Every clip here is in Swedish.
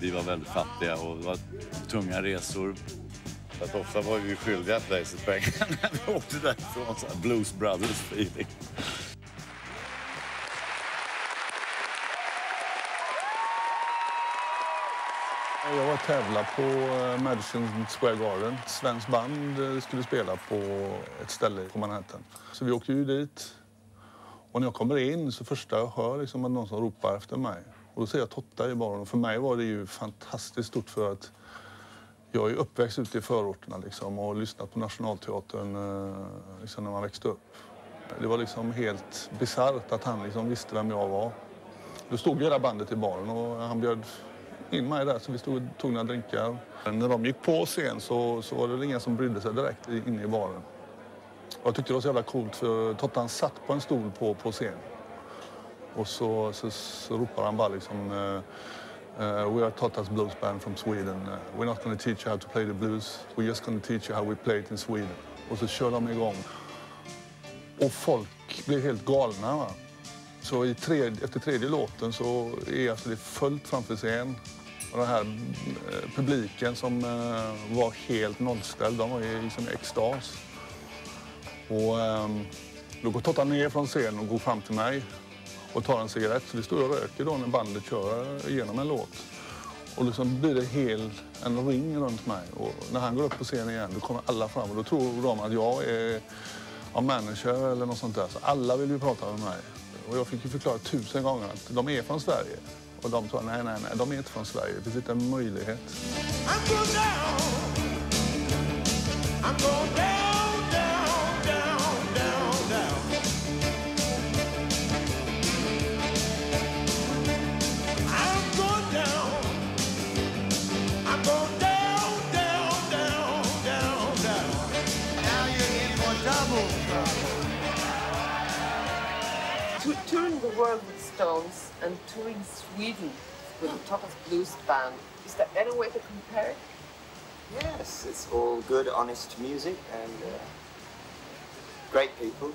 vi var väldigt fattiga och det var tunga resor. Så att ofta var vi skyldiga Blazers pengar när vi åkte därifrån. Så här Blues Brothers feeling. Jag var och tävlade på eh, Madison Square Garden. Svenskt band eh, skulle spela på ett ställe på Manhattan. Så vi åkte ju dit. Och när jag kommer in så första jag hör liksom att någon som ropar efter mig. Och då ser jag Totta i baren. Och för mig var det ju fantastiskt stort för att jag är uppväxt ute i förorterna liksom, och lyssnat på Nationalteatern eh, liksom, när man växte upp. Det var liksom helt bisarrt att han liksom visste vem jag var. Då stod hela bandet i baren och han bjöd in mig där så vi stod och tog några drinkar. Men när de gick på scen så, så var det ingen som brydde sig direkt inne i baren. Och jag tyckte det var så jävla coolt för Tottan satt på en stol på, på scen. Och så, så, så ropar han bara liksom uh, uh, We are Tottas blues band from Sweden. Uh, we're not going to teach you how to play the blues. We're just going to teach you how we play it in Sweden. Och så kör de igång. Och folk blir helt galna. Va? Så i tredje, efter tredje låten så är alltså det fullt framför scen. Och den här eh, publiken som eh, var helt nollställd, de var liksom i liksom extas. Och eh, då går Totta ner från scenen och går fram till mig och tar en cigarett. Så vi står och röker då när bandet kör igenom en låt. Och liksom blir det hel, en ring runt mig. Och när han går upp på scenen igen då kommer alla fram och då tror de att jag är ja, manager eller något sånt där. Så alla vill ju prata med mig. Och jag fick ju förklara tusen gånger att de är från Sverige. Och de sa nej, nej, nej, de är inte från Sverige. Det finns inte en möjlighet. I'm touring world with Stones and touring Sweden with the Topaz Blues Band, is there any way to compare? It? Yes, it's all good, honest music and uh, great people.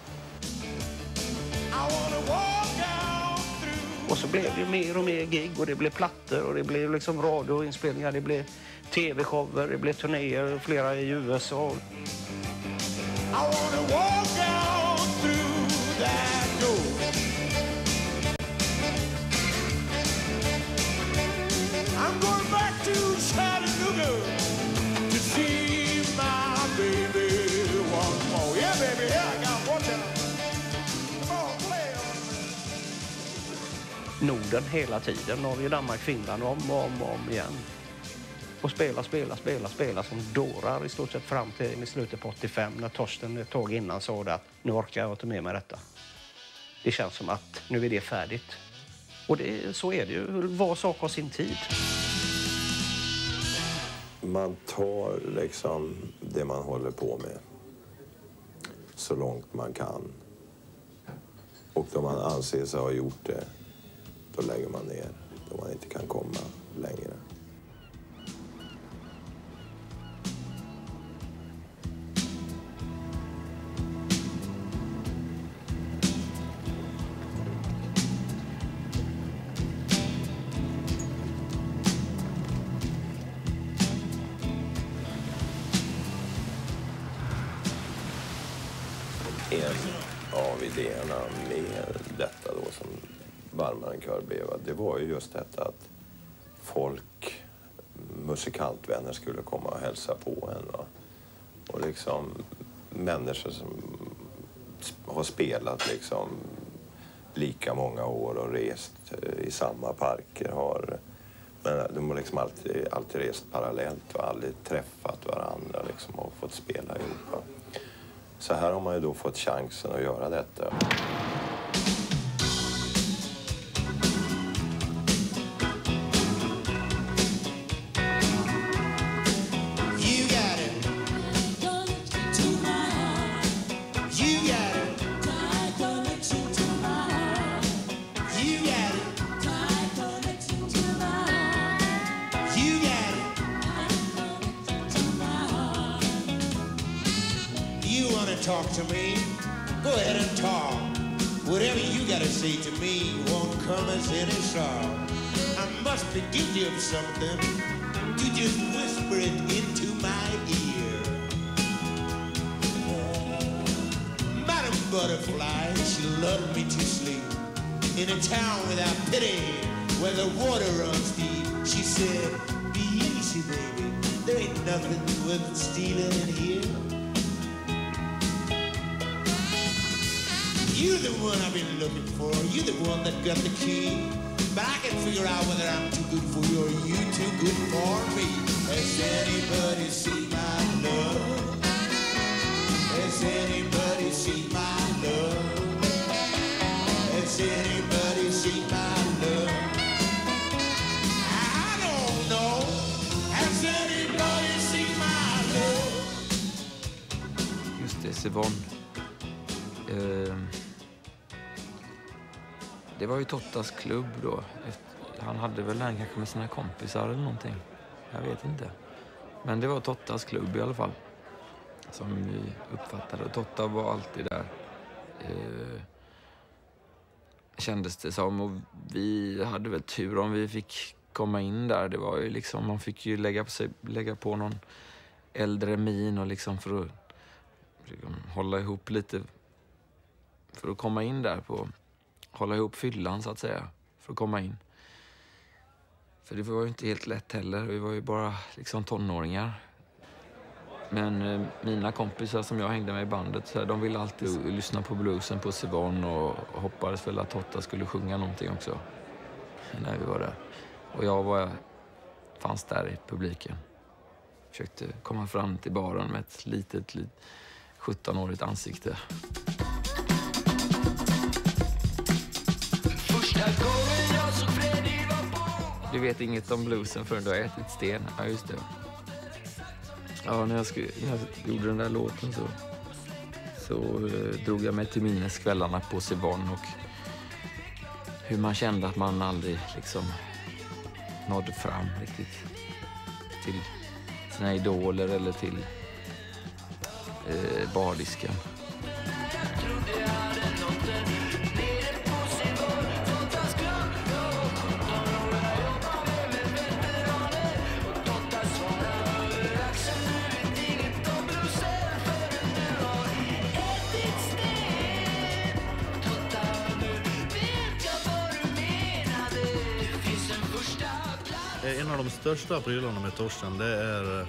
Och så blev det mer och mer gig och det blev plattor och det blev liksom radioinspelningar, det blev tv-shower, det blev turnéer, flera i USA. Norden hela tiden. Norge, Danmark, Finland om och om och om igen. Och spela, spela, spela, spela som dårar i stort sett fram till i slutet på 85 när Torsten ett tag innan sa det att nu orkar jag inte med mig detta. Det känns som att nu är det färdigt. Och det, så är det ju. Var sak har sin tid. Man tar liksom det man håller på med så långt man kan. Och då man anser sig ha gjort det, då lägger man ner. Då man inte kan komma längre. Just detta att folk, musikantvänner skulle komma och hälsa på en. Va? Och liksom människor som har spelat liksom lika många år och rest eh, i samma parker har men de har liksom alltid, alltid rest parallellt och aldrig träffat varandra liksom och fått spela ihop. Så här har man ju då fått chansen att göra detta. Sleep in a town without pity where the water runs deep. She said, Be easy, baby. There ain't nothing worth stealing in here. You're the one I've been looking for. You're the one that got the key. But I can figure out whether I'm too good for you or you too good for me. Has anybody seen my love? Has anybody Yvonne. det, Eh, det var ju Tottas klubb då. Han hade väl den kanske med sina kompisar eller någonting. Jag vet inte. Men det var Tottas klubb i alla fall. Som vi uppfattade. Och Totta var alltid där. Eh, kändes det som. Och vi hade väl tur om vi fick komma in där. Det var ju liksom, man fick ju lägga på, sig, lägga på någon äldre min och liksom för att Liksom, hålla ihop lite för att komma in där på, hålla ihop fyllan så att säga, för att komma in. För det var ju inte helt lätt heller, vi var ju bara liksom tonåringar. Men eh, mina kompisar som jag hängde med i bandet, så här, de ville alltid lyssna på bluesen på Sivan och hoppades väl att Totta skulle sjunga någonting också. När vi var där. Och jag var, fanns där i publiken. Försökte komma fram till baren med ett litet, litet 17-årigt ansikte. Du vet inget om bluesen förrän du har ätit sten. Ja, just det. Ja, när jag, skrev, när jag gjorde den där låten så, så eh, drog jag mig till minnes kvällarna på Sivon och hur man kände att man aldrig liksom nådde fram riktigt till sina idoler eller till eh, bardisken. Eh, en av de största prylarna med Torsten det är eh,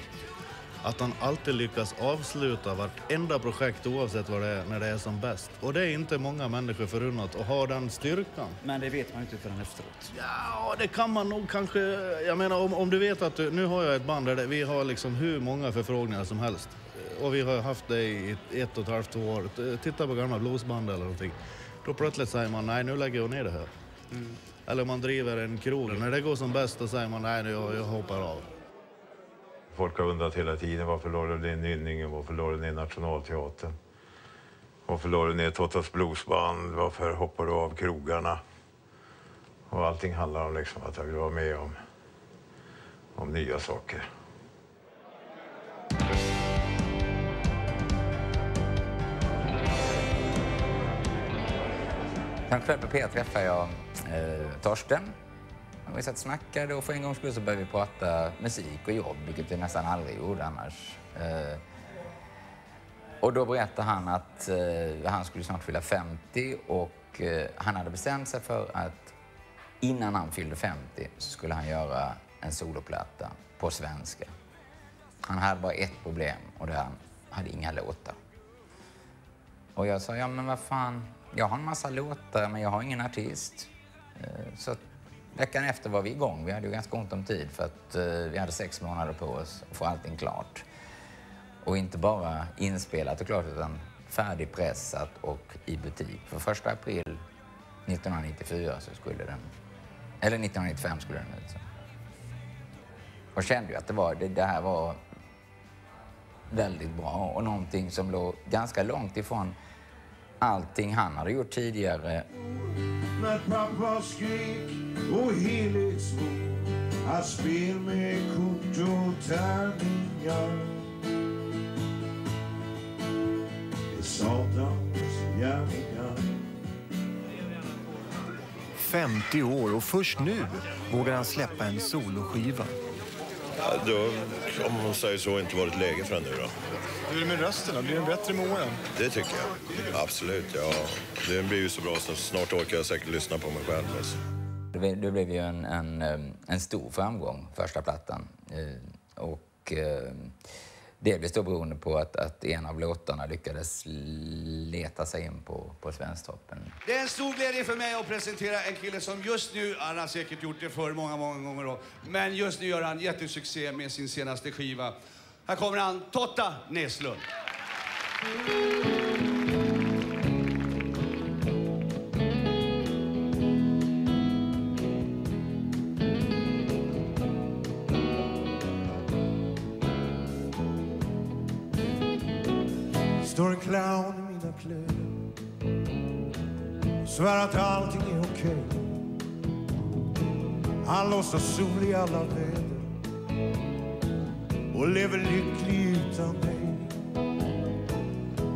att han alltid lyckas avsluta vartenda projekt oavsett vad det är när det är som bäst. Och det är inte många människor förunnat att ha den styrkan. Men det vet man ju inte förrän efteråt. Ja, det kan man nog kanske. Jag menar om, om du vet att du, nu har jag ett band där det, vi har liksom hur många förfrågningar som helst. Och vi har haft det i ett, och ett halvt två år. Titta på gamla bluesband eller någonting. Då plötsligt säger man nej, nu lägger jag ner det här. Eller om man driver en krog. När det går som bäst då säger man nej, nu jag, jag hoppar av. Folk har undrat hela tiden varför la du ner Nynningen, varför la du ner Nationalteatern? Varför la du ner Tottas Bluesband? Varför hoppar du av krogarna? Och allting handlar om liksom att jag vill vara med om, om nya saker. En kväll på P träffar jag eh, Torsten. Och vi satt och snackade och för en gångs skull så började vi prata musik och jobb, vilket vi nästan aldrig gjorde annars. Eh, och då berättade han att eh, han skulle snart fylla 50 och eh, han hade bestämt sig för att innan han fyllde 50 så skulle han göra en soloplatta på svenska. Han hade bara ett problem och det var att han hade inga låtar. Och jag sa, ja men vad fan, jag har en massa låtar men jag har ingen artist. Eh, så att veckan efter var vi igång. Vi hade ju ganska ont om tid för att eh, vi hade sex månader på oss att få allting klart. Och inte bara inspelat och klart utan färdigpressat och i butik. För första april 1994 så skulle den, eller 1995 skulle den ut. Så. Och kände ju att det, var, det, det här var väldigt bra och någonting som låg ganska långt ifrån allting han hade gjort tidigare. När pappa skrek och heligt svor att spel med kort och tärningar är satans gärningar. 50 år och först nu vågar han släppa en soloskiva. Ja, då, om man säger så, inte varit läge för den nu då. Hur är det med rösten? då? Blir den bättre med åren? Det tycker jag. Absolut, ja. Den blir ju så bra så snart orkar jag säkert lyssna på mig själv. Alltså. Det blev, det blev ju en, en, eh, en stor framgång, första plattan. Eh, Och eh, delvis då beroende på att, att en av låtarna lyckades leta sig in på, på Svensktoppen. Det är en stor glädje för mig att presentera en kille som just nu, han har säkert gjort det för många, många gånger då, men just nu gör han jättesuccé med sin senaste skiva. Här kommer han, Totta Näslund. Svär att allting är okej. Han låtsas sol i alla väder och lever lycklig utan mig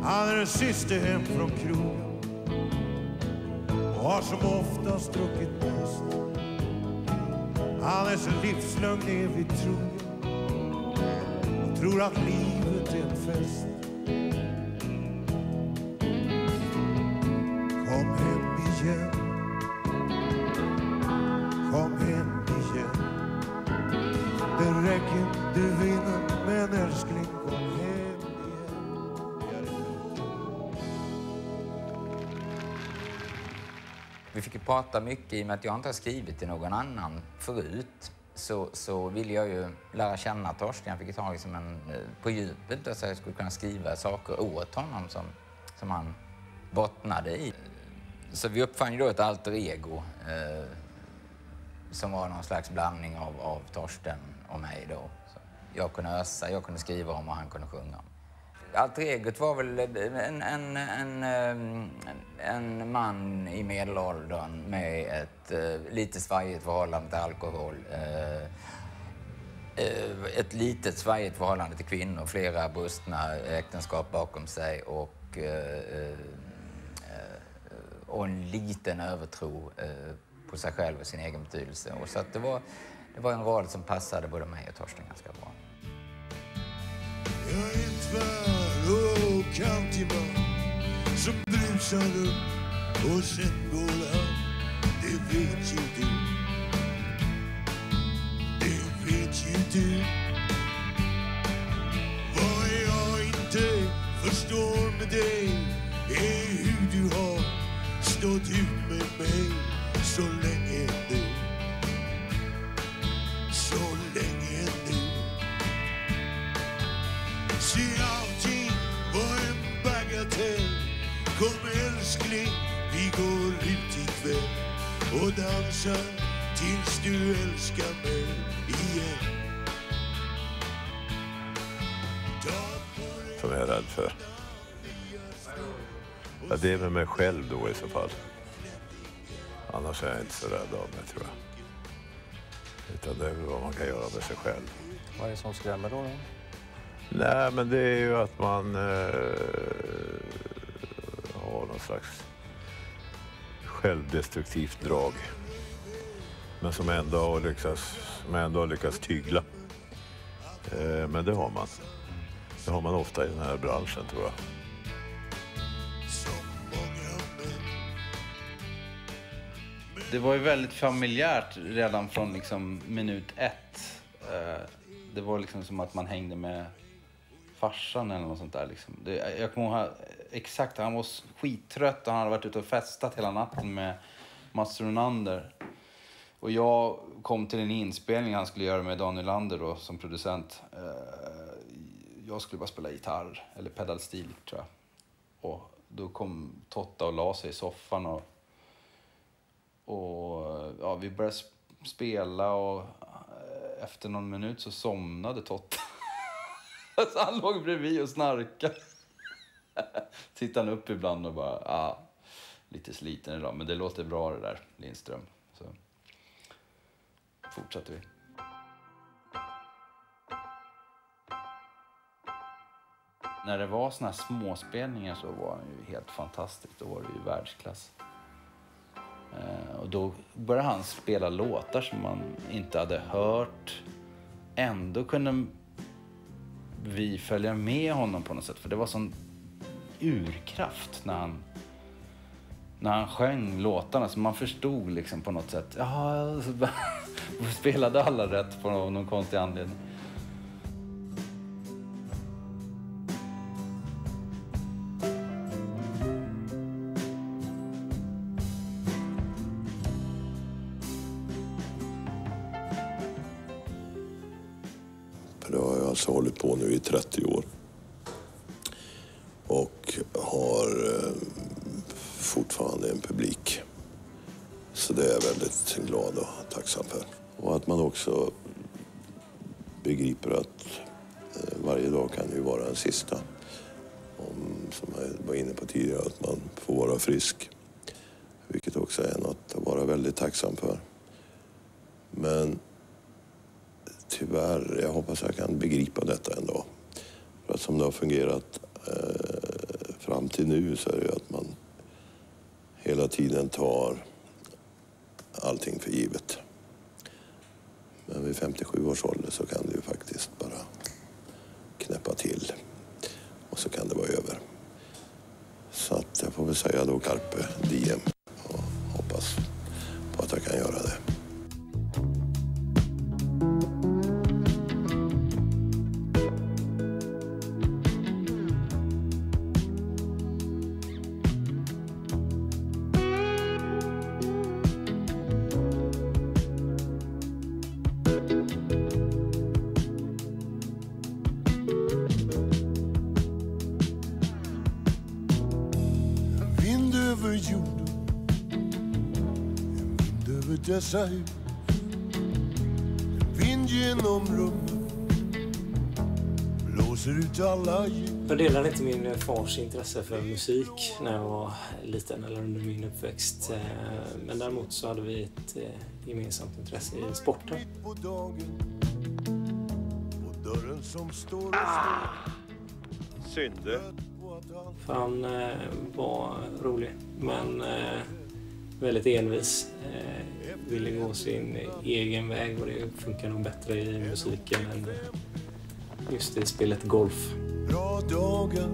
Han är den siste hem från krogen och har som oftast druckit mest. Han är så livslögn evigt trogen och tror att livet är en fest. Vi fick ju prata mycket i och med att jag inte har skrivit till någon annan förut. Så, så ville jag ju lära känna Torsten. Jag fick ju ta liksom en, eh, på djupet då, så jag skulle kunna skriva saker åt honom som, som han bottnade i. Så vi uppfann ju då ett alter ego eh, som var någon slags blandning av, av Torsten och mig då. Så jag kunde ösa, jag kunde skriva om och han kunde sjunga om. Alter egot var väl en, en, en, en, eh, en man i medelåldern med ett eh, lite svajigt förhållande till alkohol. Eh, ett litet svajigt förhållande till kvinnor, flera brustna äktenskap bakom sig och, och en liten övertro på sig själv och sin egen betydelse. Och så att det, var, det var en roll som passade både mig och Torsten ganska bra. Jag är en tvär och kantig man som brusar upp och sen går han. Det vet ju du. Det vet ju du. Vad jag inte förstår med dig är hur du har stått ut med mig så länge älskling, vi går ut ikväll och dansar tills du älskar mig igen Som jag är rädd för. Ja, det är med mig själv då i så fall. Annars är jag inte så rädd av mig tror jag. Utan det är väl vad man kan göra med sig själv. Vad är det som skrämmer då? då? Nej, men det är ju att man eh, slags självdestruktivt drag. Men som ändå har lyckats, som ändå har lyckats tygla. Eh, men det har man. Det har man ofta i den här branschen tror jag. Det var ju väldigt familjärt redan från liksom minut ett. Eh, Det var liksom som att man hängde med farsan eller något sånt där. Liksom. Det, jag kommer ihåg exakt, han var skittrött och han hade varit ute och festat hela natten med Mats Ronander. Och jag kom till en inspelning han skulle göra med Daniel Lander då, som producent. Eh, jag skulle bara spela gitarr, eller pedalstil tror jag. Och då kom Totta och la sig i soffan och, och ja, vi började spela och eh, efter någon minut så somnade Totta. så han låg bredvid och snarkade. Tittade han upp ibland och bara, ah, lite sliten idag, men det låter bra det där, Lindström. Så fortsatte vi. När det var såna här småspelningar så var han ju helt fantastisk. Då var det ju världsklass. Eh, och då började han spela låtar som man inte hade hört. Ändå kunde vi följa med honom på något sätt. För det var sån urkraft när han, när han sjöng låtarna. Så man förstod liksom på något sätt. Ja, spelade alla rätt på någon konstig anledning. För det har jag alltså hållit på nu i 30 år. Och har eh, fortfarande en publik. Så det är jag väldigt glad och tacksam för. Och att man också begriper att eh, varje dag kan ju vara den sista. Om, som jag var inne på tidigare, att man får vara frisk. Vilket också är något att vara väldigt tacksam för. Men tyvärr, jag hoppas jag kan begripa detta en dag. För att som det har fungerat eh, fram till nu så är det ju att man hela tiden tar allting för givet. Men vid 57 års ålder så kan det ju faktiskt bara knäppa till och så kan det vara över. Så att jag får väl säga då carpe diem och hoppas på att jag kan göra hus. En vind genom rummet, blåser ut alla ljus. Jag delade inte min fars intresse för musik när jag var liten eller under min uppväxt. Eh, Men däremot så hade vi ett eh, gemensamt intresse i sporten. Och Synde. För han eh, var rolig, men eh, väldigt envis. Eh, ville gå sin egen väg och det funkar nog bättre i musiken än just i spelet golf. Bra dagar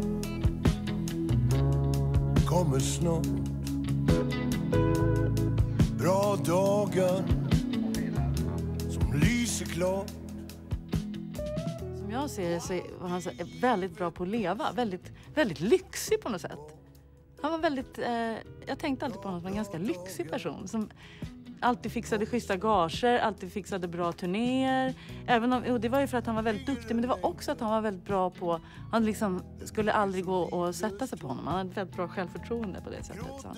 kommer snart. Bra dagar som lyser klart. Som jag ser det så var han väldigt bra på att leva. Väldigt, väldigt lyxig på något sätt. Han var väldigt, eh, jag tänkte alltid på honom som en ganska lyxig person. Som alltid fixade schyssta gager, alltid fixade bra turnéer. Även om, och det var ju för att han var väldigt duktig men det var också att han var väldigt bra på... Han liksom skulle aldrig gå och sätta sig på honom. Han hade väldigt bra självförtroende på det sättet. Så han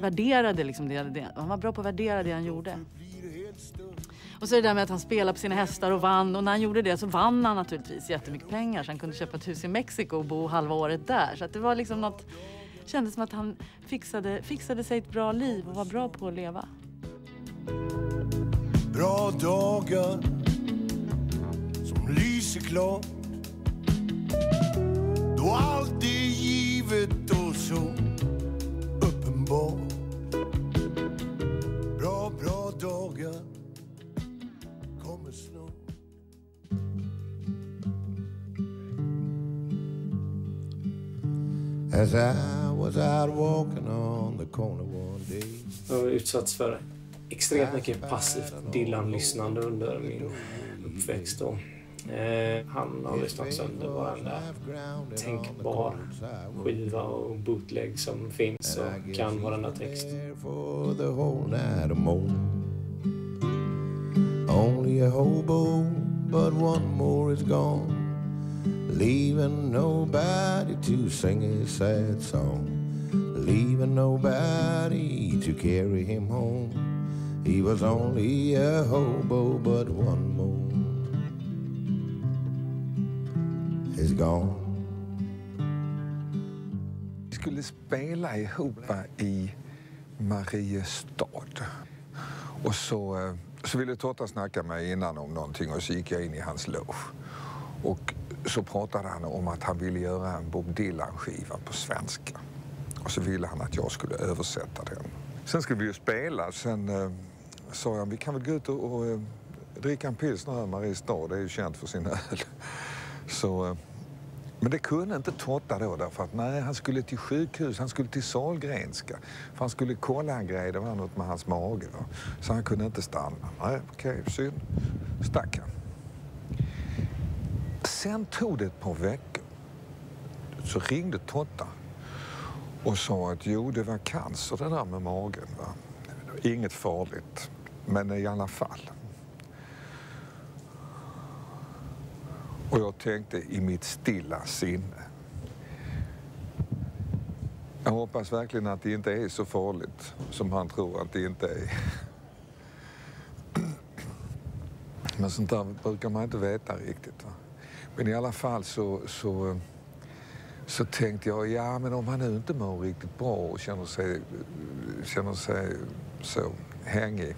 värderade liksom det, det. Han var bra på att värdera det han gjorde. Och så är det där med att han spelade på sina hästar och vann. Och när han gjorde det så vann han naturligtvis jättemycket pengar. Så han kunde köpa ett hus i Mexiko och bo halva året där. Så att det var liksom något kändes som att han fixade, fixade sig ett bra liv och var bra på att leva. Bra dagar som lyser klart. Då allt är givet och så uppenbart. Bra, bra dagar kommer snart. As I was out walking on the corner one day Jag har utsatts för extremt mycket passivt Dylan-lyssnande under min uppväxt. Då. Eh, han har lyssnat sönder varenda tänkbar skiva och bootleg som finns och kan varenda text. Only a hobo, but one more is gone, leaving nobody to sing his sad song, leaving nobody to carry him home. He was only a hobo, but one more is gone. Vi skulle spela ihop i Mariestad. Och så, eh, så ville Totta snacka med mig innan om någonting och så gick jag in i hans loge. Och så pratade han om att han ville göra en Bob Dylan-skiva på svenska. Och så ville han att jag skulle översätta den. Sen skulle vi ju spela. Sen eh, sa jag vi kan väl gå ut och, och eh, dricka en pilsner här i Mariestad. Det är ju känt för sin öl. Så, eh, men det kunde inte Totta då därför att nej, han skulle till sjukhus, han skulle till Sahlgrenska. För han skulle kolla en grej, det var något med hans mage. Va? Så han kunde inte stanna. Nej, okej, synd. Stack han. Sen tog det ett par veckor. Så ringde Totta och sa att jo, det var cancer det där med magen. Va? Inget farligt, men i alla fall. Och jag tänkte i mitt stilla sinne. Jag hoppas verkligen att det inte är så farligt som han tror att det inte är. Men sånt där brukar man inte veta riktigt. Va? Men i alla fall så, så, så tänkte jag, ja men om han nu inte mår riktigt bra och känner sig, känner sig så hängig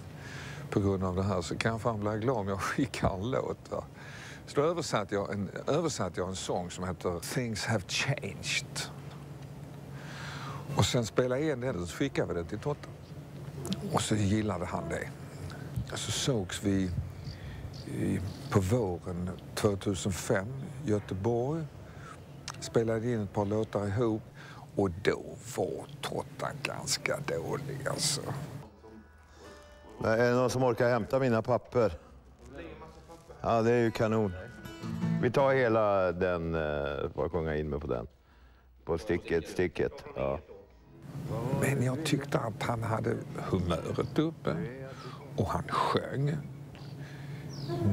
på grund av det här så kanske han blir glad om jag skickar en låt. Va? Så då översatte jag, en, översatte jag en sång som heter Things have changed. Och sen spelade jag in den och så skickade vi den till Totte. Och så gillade han det. Så sågs vi i, på våren 2005 i Göteborg. Spelade in ett par låtar ihop och då var Totta ganska dålig alltså. Är det någon som orkar hämta mina papper? Ja, det är ju kanon. Vi tar hela den, eh, bara sjunga in mig på den. På sticket, sticket. Ja. Men jag tyckte att han hade humöret uppe och han sjöng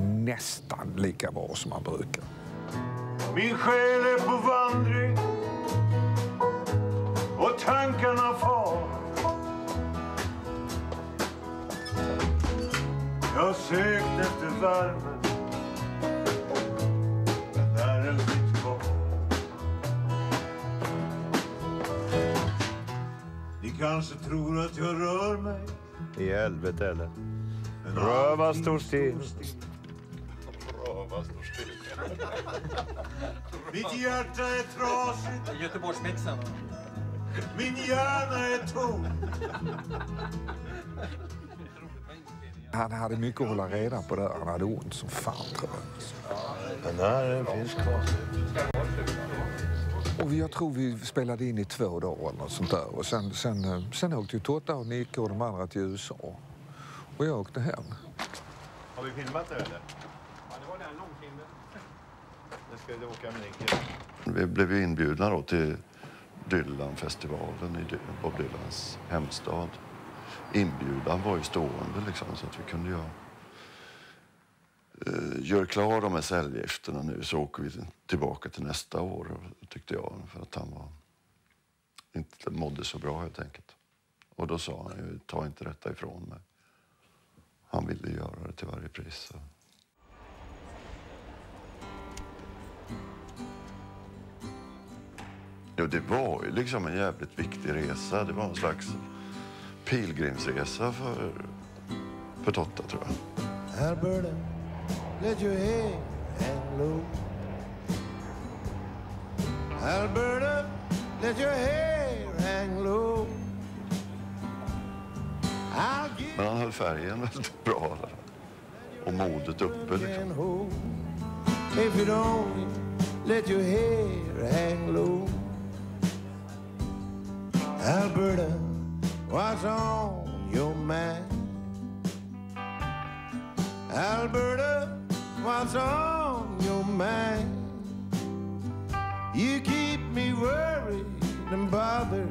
nästan lika bra som han brukar. Min själ är på vandring och tankarna far. Jag sökt efter värmen men där är mitt kvar. Ni kanske tror att jag rör mig I helvete eller? Röva allting står still. Mitt hjärta är trasigt. Göteborgsmixen. Min hjärna är tom. Han hade mycket att hålla reda på där. Han hade ont som fan tror jag. Den här finns kvar. Och jag tror vi spelade in i två dagar eller något sånt där. Och sen, sen, eh, sen åkte ju Totta och Nicke och de andra till USA. Och jag åkte hem. Har vi filmat det eller? Ja, det var den långfilmen. Nu ska vi åka med Nicke. Vi blev inbjudna då till Dylanfestivalen i Bob Dylans hemstad. Inbjudan var ju stående liksom så att vi kunde eh, göra gör klar de här cellgifterna nu så åker vi tillbaka till nästa år, tyckte jag. För att han var, inte mådde så bra helt enkelt. Och då sa han ju, ta inte detta ifrån mig. Han ville göra det till varje pris. Så. Jo, det var ju liksom en jävligt viktig resa. Det var en slags pilgrimsresa för, för Totta, tror jag. Alberta, let your head hang low. Alberta, let your hair hang low. Men han höll färgen väldigt bra. i alla fall. Och modet uppe. Liksom. If you don't, let your hair hang low. Alberta, what's on your mind? Alberta, what's on your mind? You keep me worried and bothered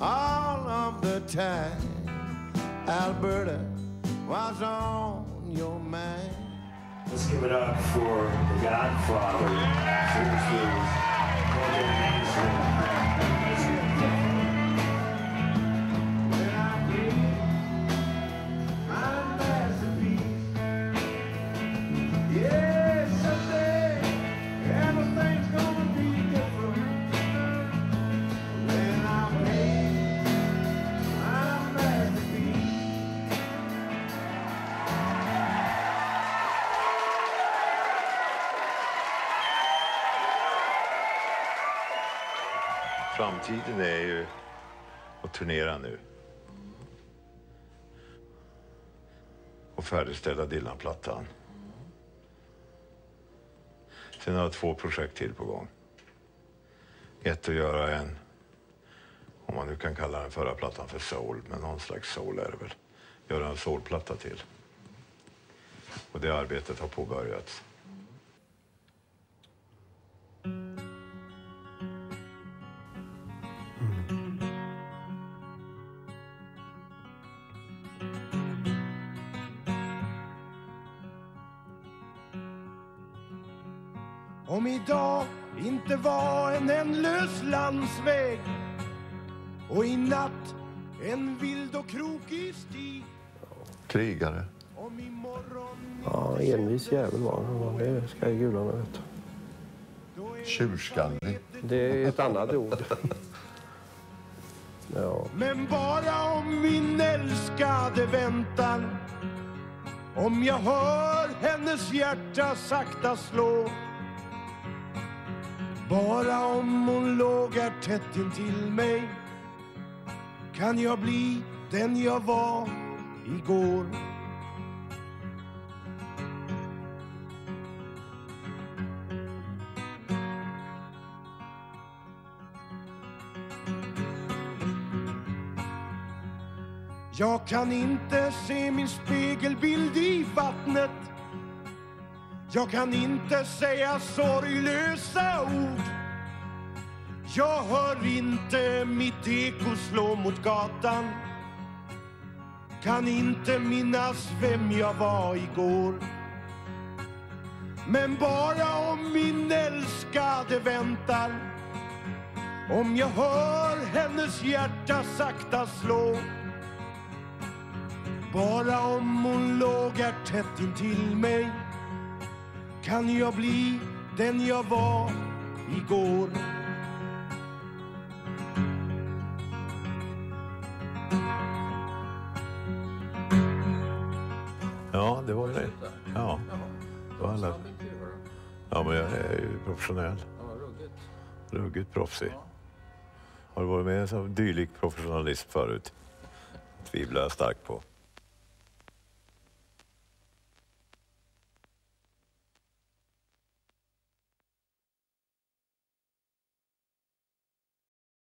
all of the time. Alberta, what's on your mind? Let's give it up for the Godfather. Seriously, Gordon Ainsley. Framtiden är ju att turnera nu. Och färdigställa Dylan-plattan. Sen har jag två projekt till på gång. Ett att göra en, om man nu kan kalla den förra plattan för soul, men någon slags soul är det väl. Göra en soulplatta till. Och det arbetet har påbörjats. Landsväg och i natt en vild och krokig stig Krigare. Ja, envis jävel var han. Det ska ju gudarna veta. Tjurskallig. Det är ett annat ord. Ja. Men bara om min älskade väntar Om jag hör hennes hjärta sakta slå bara om hon låg här tätt intill mig Kan jag bli den jag var igår. Jag kan inte se min spegelbild i vattnet. Jag kan inte säga sorglösa ord. Jag hör inte mitt eko slå mot gatan. Kan inte minnas vem jag var igår. Men bara om min älskade väntar. Om jag hör hennes hjärta sakta slå. Bara om hon låg här tätt intill mig kan jag bli den jag var igår. Ja, det var det. Ja, det var alla. Ja, men jag är ju professionell. Ruggigt proffsig. Har du varit med som dylik professionalism förut? tvivlar jag starkt på.